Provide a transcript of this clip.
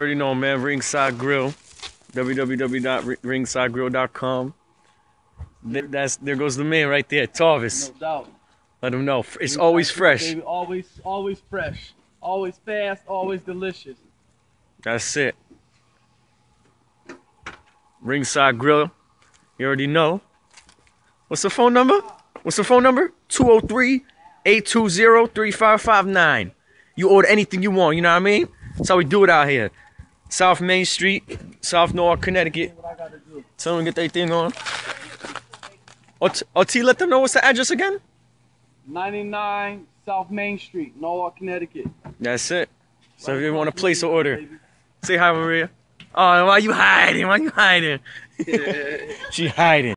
Already know, man. Ringside Grill. www.ringsidegrill.com. That's there goes the man right there, Tarvis. No doubt. Let him know. It's always fresh. Baby, always, always fresh. Always fast. Always delicious. That's it. Ringside Grill. You already know. What's the phone number? What's the phone number? 203 820 3559. You order anything you want, you know what I mean? That's how we do it out here. South Main Street, South Norwalk, Connecticut. What I gotta do? Tell them to get their thing on. OT, let them know what's the address again? 99 South Main Street, Norwalk, Connecticut. That's it. So if you want to place an order, baby. say hi, Maria. Oh, why you hiding? Why you hiding? she hiding.